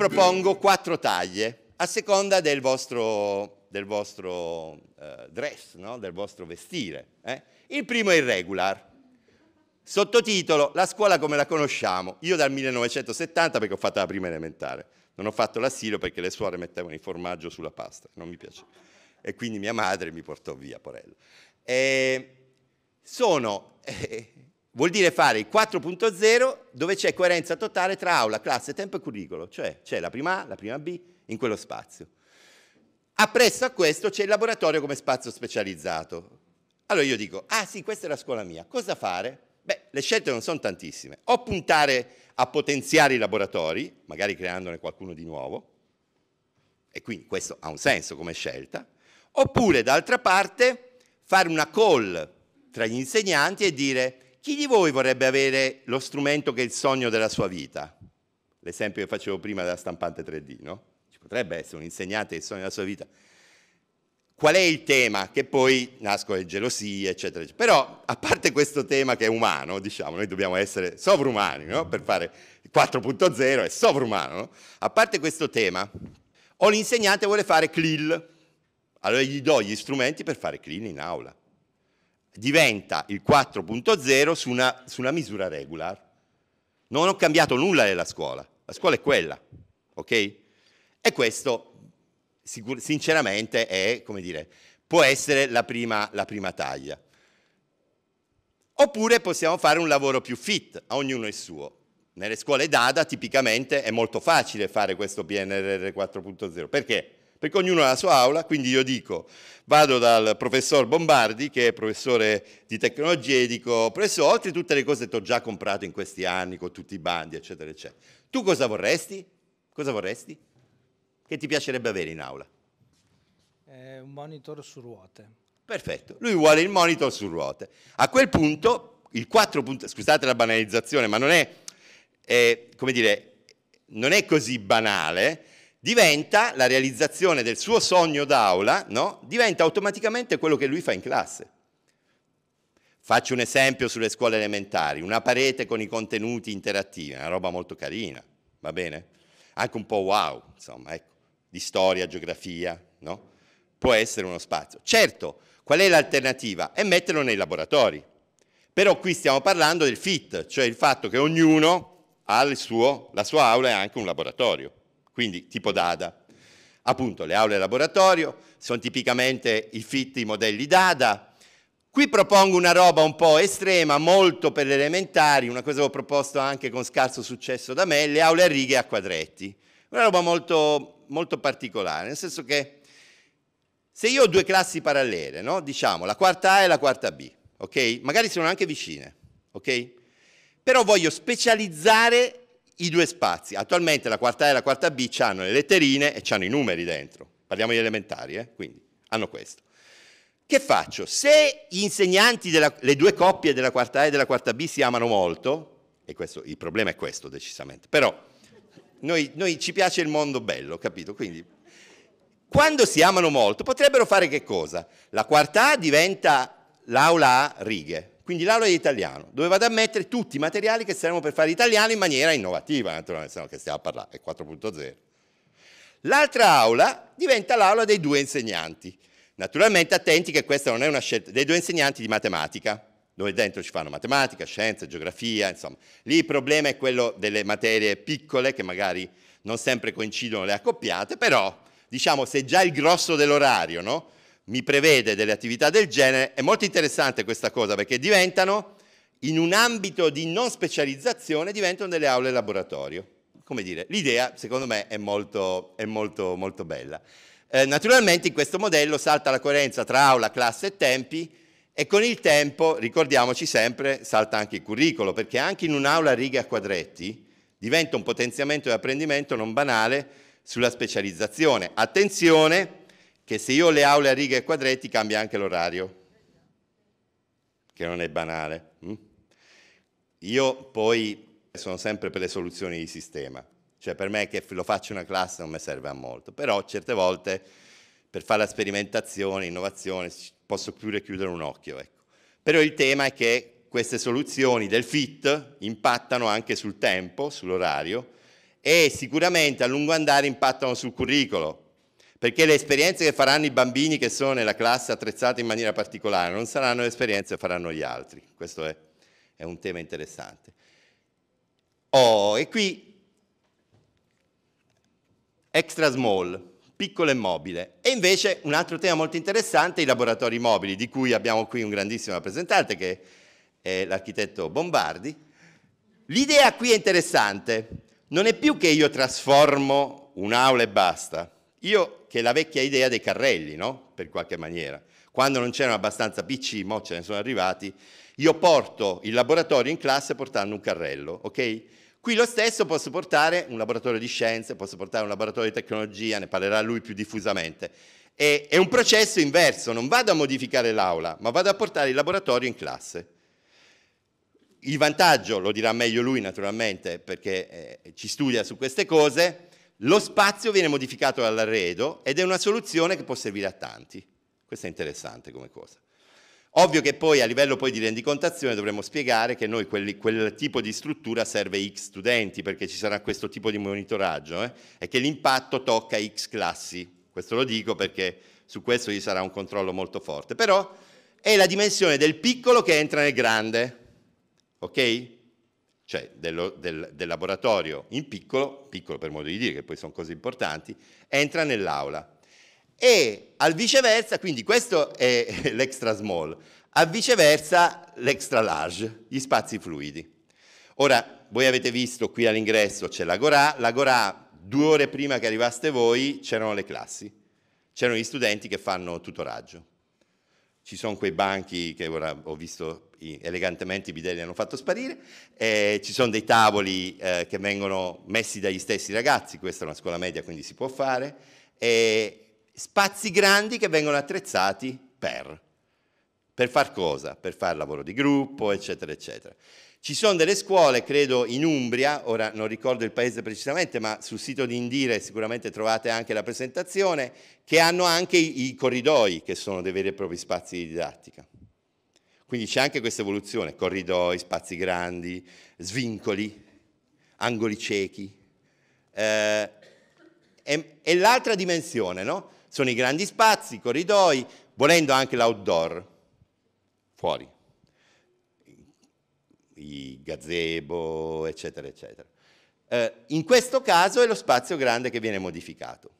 propongo quattro taglie a seconda del vostro, del vostro uh, dress, no? del vostro vestire. Eh? Il primo è il regular. Sottotitolo, la scuola come la conosciamo. Io dal 1970 perché ho fatto la prima elementare. Non ho fatto l'asilo perché le suore mettevano il formaggio sulla pasta, non mi piace. E quindi mia madre mi portò via, porello. E sono, eh, vuol dire fare il 4.0 dove c'è coerenza totale tra aula, classe, tempo e curricolo, cioè c'è la prima A, la prima B in quello spazio. Appresso a questo c'è il laboratorio come spazio specializzato. Allora io dico, ah sì, questa è la scuola mia, cosa fare? Beh, le scelte non sono tantissime. O puntare a potenziare i laboratori, magari creandone qualcuno di nuovo, e quindi questo ha un senso come scelta, oppure d'altra parte fare una call tra gli insegnanti e dire chi di voi vorrebbe avere lo strumento che è il sogno della sua vita? L'esempio che facevo prima della stampante 3D, no? Ci potrebbe essere un insegnante che sogno della sua vita. Qual è il tema? Che poi nascono le gelosie, eccetera, eccetera. Però, a parte questo tema che è umano, diciamo, noi dobbiamo essere sovrumani, no? Per fare il 4.0 è sovrumano, no? A parte questo tema, o l'insegnante vuole fare CLIL, allora gli do gli strumenti per fare CLIL in aula diventa il 4.0 su una, su una misura regular. Non ho cambiato nulla nella scuola, la scuola è quella, ok? E questo sinceramente è, come dire, può essere la prima, la prima taglia. Oppure possiamo fare un lavoro più fit, a ognuno il suo. Nelle scuole DADA tipicamente è molto facile fare questo PNRR 4.0. Perché? Perché ognuno ha la sua aula, quindi io dico, vado dal professor Bombardi, che è professore di tecnologia, e dico, professore, oltre a tutte le cose che ho già comprato in questi anni, con tutti i bandi, eccetera, eccetera, tu cosa vorresti? Cosa vorresti? Che ti piacerebbe avere in aula? Eh, un monitor su ruote. Perfetto, lui vuole il monitor su ruote. A quel punto, il 4. scusate la banalizzazione, ma non è, è, come dire, non è così banale, diventa la realizzazione del suo sogno d'aula, no? diventa automaticamente quello che lui fa in classe. Faccio un esempio sulle scuole elementari, una parete con i contenuti interattivi, una roba molto carina, va bene? Anche un po' wow, insomma, ecco, di storia, geografia, no? Può essere uno spazio. Certo, qual è l'alternativa? È metterlo nei laboratori. Però qui stiamo parlando del fit, cioè il fatto che ognuno ha suo, la sua aula e anche un laboratorio quindi tipo DADA. Appunto, le aule laboratorio sono tipicamente i fit, i modelli DADA. Qui propongo una roba un po' estrema, molto per le elementari, una cosa che ho proposto anche con scarso successo da me, le aule a righe a quadretti. Una roba molto, molto particolare, nel senso che se io ho due classi parallele, no? diciamo la quarta A e la quarta B, ok? Magari sono anche vicine, ok? Però voglio specializzare i due spazi. Attualmente la quarta A e la quarta B hanno le letterine e hanno i numeri dentro. Parliamo di elementari, eh? quindi hanno questo. Che faccio? Se gli insegnanti, della, le due coppie della quarta A e della quarta B si amano molto, e questo, il problema è questo decisamente, però noi, noi ci piace il mondo bello, capito? Quindi quando si amano molto potrebbero fare che cosa? La quarta A diventa l'aula A righe, quindi l'aula di italiano, dove vado a mettere tutti i materiali che servono per fare italiano in maniera innovativa, naturalmente, se no che stiamo a parlare, è 4.0. L'altra aula diventa l'aula dei due insegnanti. Naturalmente attenti che questa non è una scelta dei due insegnanti di matematica, dove dentro ci fanno matematica, scienze, geografia, insomma. Lì il problema è quello delle materie piccole che magari non sempre coincidono le accoppiate, però diciamo se già il grosso dell'orario, no? Mi prevede delle attività del genere, è molto interessante questa cosa perché diventano, in un ambito di non specializzazione, diventano delle aule laboratorio. Come dire, l'idea secondo me è molto, è molto, molto bella. Eh, naturalmente in questo modello salta la coerenza tra aula, classe e tempi e con il tempo, ricordiamoci sempre, salta anche il curriculum, perché anche in un'aula a righe a quadretti diventa un potenziamento di apprendimento non banale sulla specializzazione. Attenzione, che se io ho le aule a righe e quadretti cambia anche l'orario, che non è banale. Hm? Io poi sono sempre per le soluzioni di sistema, cioè per me che lo faccio una classe non mi serve a molto, però certe volte per fare la sperimentazione, innovazione, posso pure chiudere un occhio. Ecco. Però il tema è che queste soluzioni del fit impattano anche sul tempo, sull'orario, e sicuramente a lungo andare impattano sul curricolo, perché le esperienze che faranno i bambini che sono nella classe attrezzate in maniera particolare non saranno le esperienze che faranno gli altri. Questo è, è un tema interessante. Oh, e qui extra small, piccolo e mobile. E invece un altro tema molto interessante, i laboratori mobili, di cui abbiamo qui un grandissimo rappresentante che è l'architetto Bombardi. L'idea qui è interessante, non è più che io trasformo un'aula e basta, io che la vecchia idea dei carrelli, no? Per qualche maniera. Quando non c'erano abbastanza PC, mo ce ne sono arrivati, io porto il laboratorio in classe portando un carrello, ok? Qui lo stesso posso portare un laboratorio di scienze, posso portare un laboratorio di tecnologia, ne parlerà lui più diffusamente. E, è un processo inverso, non vado a modificare l'aula, ma vado a portare il laboratorio in classe. Il vantaggio, lo dirà meglio lui naturalmente, perché eh, ci studia su queste cose, lo spazio viene modificato dall'arredo ed è una soluzione che può servire a tanti. Questo è interessante come cosa. Ovvio che poi a livello poi di rendicontazione dovremmo spiegare che noi quelli, quel tipo di struttura serve X studenti perché ci sarà questo tipo di monitoraggio eh, e che l'impatto tocca X classi. Questo lo dico perché su questo ci sarà un controllo molto forte. Però è la dimensione del piccolo che entra nel grande, ok? Cioè dello, del, del laboratorio in piccolo, piccolo per modo di dire, che poi sono cose importanti, entra nell'aula e al viceversa, quindi questo è l'extra small, al viceversa l'extra large, gli spazi fluidi. Ora, voi avete visto qui all'ingresso c'è l'Agorà, l'Agorà due ore prima che arrivaste voi c'erano le classi, c'erano gli studenti che fanno tutoraggio. Ci sono quei banchi che ora ho visto elegantemente i bidelli hanno fatto sparire, eh, ci sono dei tavoli eh, che vengono messi dagli stessi ragazzi, questa è una scuola media quindi si può fare, e spazi grandi che vengono attrezzati per. Per far cosa? Per fare lavoro di gruppo, eccetera, eccetera. Ci sono delle scuole, credo in Umbria, ora non ricordo il paese precisamente, ma sul sito di Indire sicuramente trovate anche la presentazione, che hanno anche i, corridoi, che sono dei veri e propri spazi di didattica. Quindi c'è anche questa evoluzione, corridoi, spazi grandi, svincoli, angoli ciechi. Eh, e, e l'altra dimensione, no? sono i grandi spazi, i corridoi, volendo anche l'outdoor, fuori, i gazebo, eccetera, eccetera. Eh, in questo caso è lo spazio grande che viene modificato.